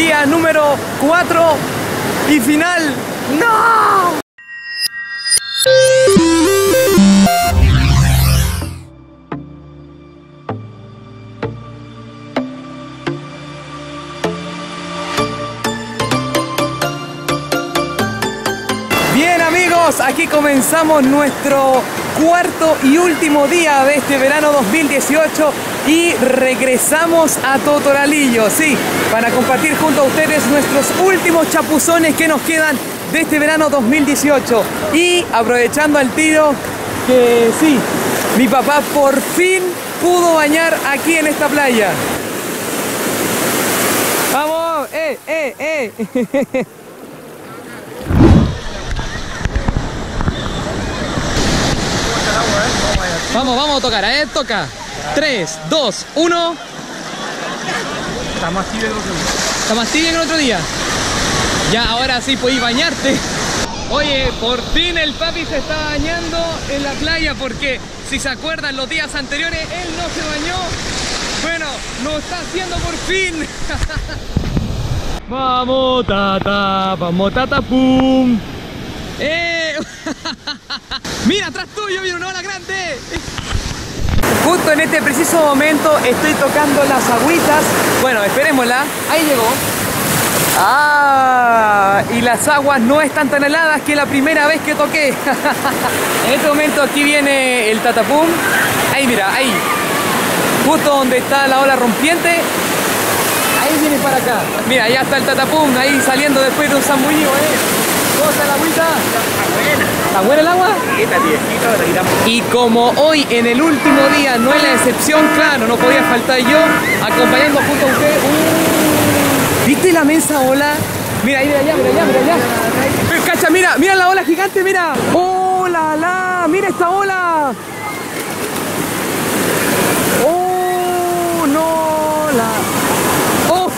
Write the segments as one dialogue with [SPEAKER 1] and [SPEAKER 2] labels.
[SPEAKER 1] día número 4 y final. ¡No! Bien amigos, aquí comenzamos nuestro cuarto y último día de este verano 2018 y regresamos a Totoralillo, sí, para compartir junto a ustedes nuestros últimos chapuzones que nos quedan de este verano 2018 y aprovechando al tiro que sí, mi papá por fin pudo bañar aquí en esta playa. ¡Vamos! ¡Eh, eh, eh! Vamos, vamos a tocar, ¿eh? Toca. 3, 2, 1.
[SPEAKER 2] Está más tibio que otro día.
[SPEAKER 1] Está más tibio que el otro día. Ya, ahora sí podéis bañarte. Oye, por fin el papi se está bañando en la playa porque, si se acuerdan, los días anteriores él no se bañó. Bueno, lo está haciendo por fin. vamos, tata, vamos, tata, pum. ¡Eh! Mira, atrás tuyo viene una ola grande. Justo en este preciso momento estoy tocando las agüitas. Bueno, esperémosla. Ahí llegó. Ah, y las aguas no están tan heladas que la primera vez que toqué. en este momento aquí viene el tatapum. Ahí mira, ahí. Justo donde está la ola rompiente. Ahí viene para acá. Mira, ya está el tatapum ahí saliendo después de un zambullido, ¿eh? ¿Cómo está agüita? ¿Está buena el agua? Y como hoy en el último día no es la excepción, claro, no podía faltar yo acompañando junto a usted. Uh, ¿Viste la mensa ola? Mira, ahí, mira allá, mira allá, mira allá. Pero, Cacha, mira, mira la ola gigante, mira. ¡Oh, la! ¡Mira esta ola! ¡Oh, no! ¡Oh!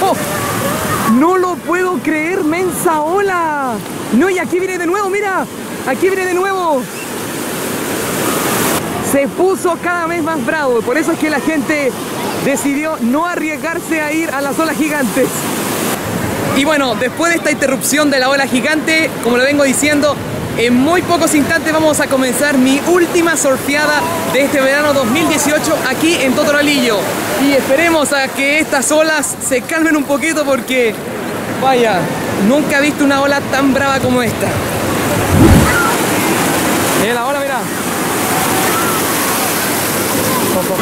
[SPEAKER 1] ¡Oh! ¡No lo puedo creer! No, y aquí viene de nuevo, mira. Aquí viene de nuevo. Se puso cada vez más bravo. Por eso es que la gente decidió no arriesgarse a ir a las olas gigantes. Y bueno, después de esta interrupción de la ola gigante, como lo vengo diciendo, en muy pocos instantes vamos a comenzar mi última surfeada de este verano 2018 aquí en Totoralillo. Y esperemos a que estas olas se calmen un poquito porque, vaya, nunca he visto una ola tan brava como esta. Mira la ola, mira.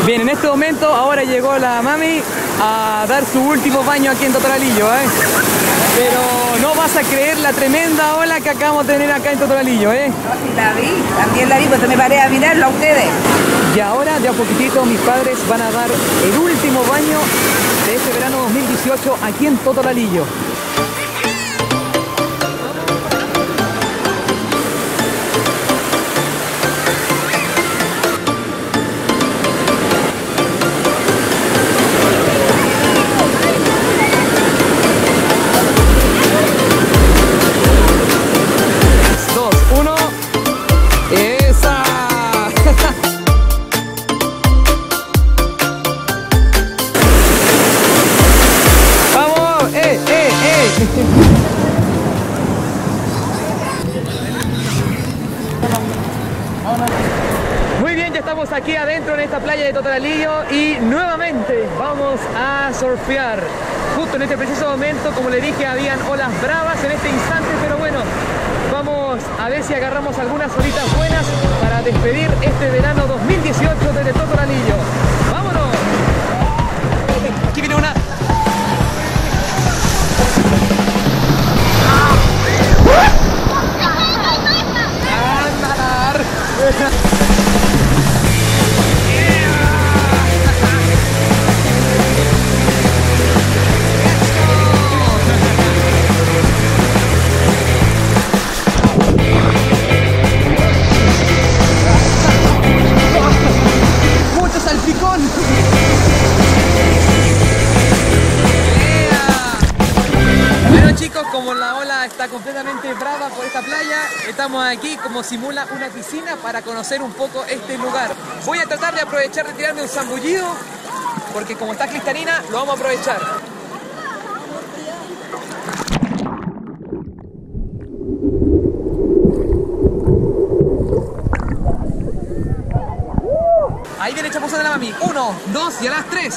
[SPEAKER 1] Bien, en este momento ahora llegó la mami a dar su último baño aquí en Totoralillo, ¿eh? Pero no vas a creer la tremenda ola que acabamos de tener acá en Totoralillo, ¿eh?
[SPEAKER 3] No, la vi, también la vi, pues me paré a mirarlo a ustedes.
[SPEAKER 1] Y ahora, de a poquitito, mis padres van a dar el último baño de este verano 2018 aquí en Totoralillo. Playa de Totoralillo y nuevamente vamos a surfear. Justo en este preciso momento, como le dije, habían olas bravas en este instante, pero bueno, vamos a ver si agarramos algunas olitas buenas para despedir este verano 2018 desde Totoralillo. Estamos aquí como simula una piscina para conocer un poco este lugar. Voy a tratar de aprovechar de tirarme un zambullido, porque como está cristalina, lo vamos a aprovechar. Ahí viene echar de la mami. Uno, dos y a las tres.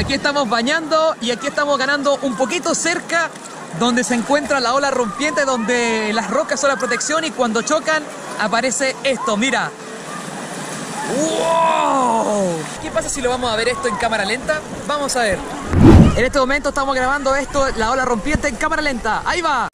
[SPEAKER 1] Aquí estamos bañando y aquí estamos ganando un poquito cerca donde se encuentra la ola rompiente, donde las rocas son la protección y cuando chocan aparece esto, mira. ¡Wow! ¿Qué pasa si lo vamos a ver esto en cámara lenta? Vamos a ver. En este momento estamos grabando esto, la ola rompiente en cámara lenta. ¡Ahí va!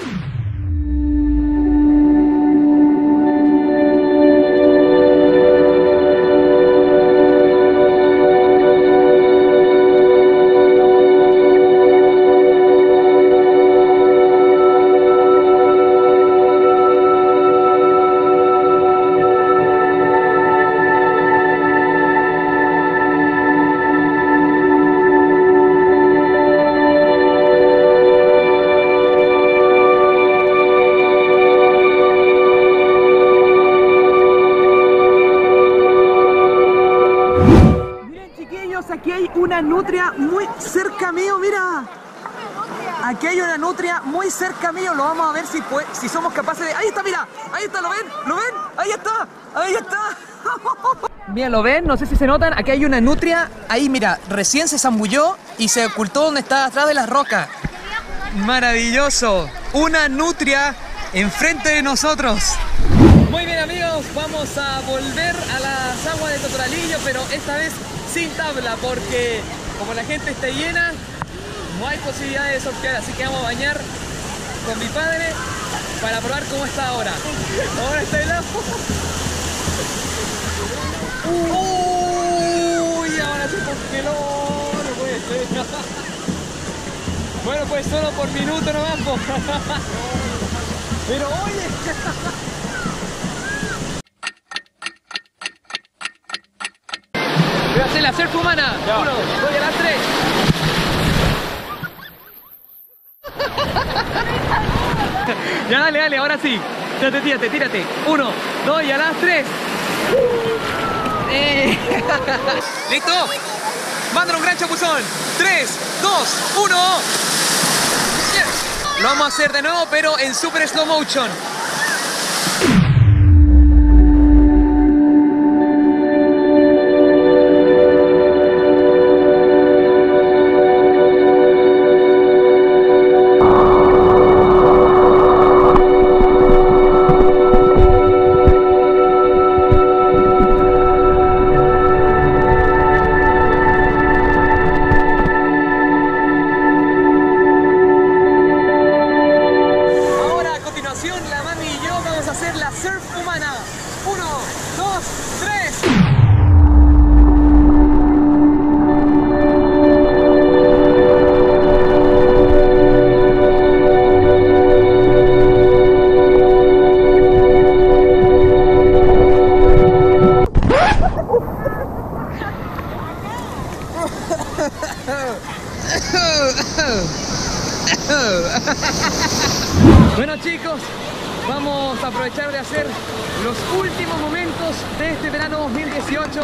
[SPEAKER 1] Una nutria muy cerca mío, mira. Aquí hay una nutria muy cerca mío, lo vamos a ver si, pue- si somos capaces de... Ahí está, mira, ahí está, ¿lo ven? ¿Lo ven? Ahí está, ahí está. Mira, ¿lo ven? No sé si se notan, aquí hay una nutria, ahí mira, recién se zambulló y se ocultó donde está atrás de las rocas. Maravilloso, una nutria enfrente de nosotros. Muy bien amigos, vamos a volver a las aguas de Totoralillo, pero esta vez sin tabla, porque como la gente está llena, no hay posibilidad de sortear, así que vamos a bañar con mi padre para probar cómo está ahora. Ahora está helado. Uy, ahora se congeló, no puede ser. Bueno, pues solo por minuto no vamos. Pero oye. Hacer la surf humana. Uno, dos y a las tres. ya dale, dale, ahora sí. Tírate, tírate, tírate. Uno, dos y a las tres. Eh. ¿Listo? Mándale un gran chapuzón. Tres, dos, uno. Yes. Lo vamos a hacer de nuevo, pero en super slow motion.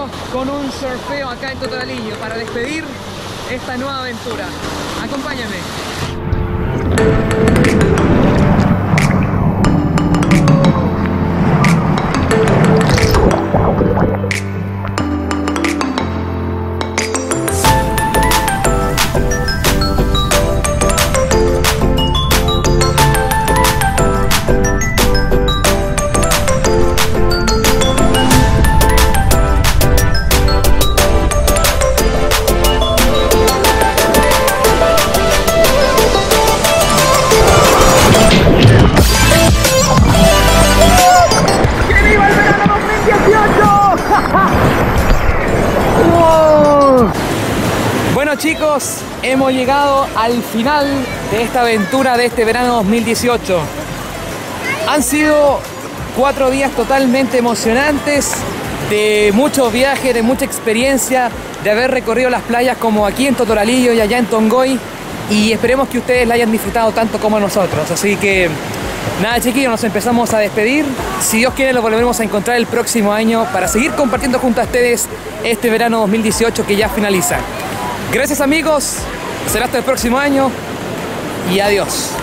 [SPEAKER 1] 2018 con un surfeo acá en Totoralillo para despedir esta nueva aventura. Acompáñame. Hemos llegado al final de esta aventura de este verano 2018. Han sido cuatro días totalmente emocionantes, de muchos viajes, de mucha experiencia, de haber recorrido las playas como aquí en Totoralillo y allá en Tongoy. Y esperemos que ustedes la hayan disfrutado tanto como nosotros. Así que nada chiquillos, nos empezamos a despedir. Si Dios quiere, lo volveremos a encontrar el próximo año para seguir compartiendo junto a ustedes este verano 2018 que ya finaliza. Gracias amigos, será hasta el próximo año. y adiós.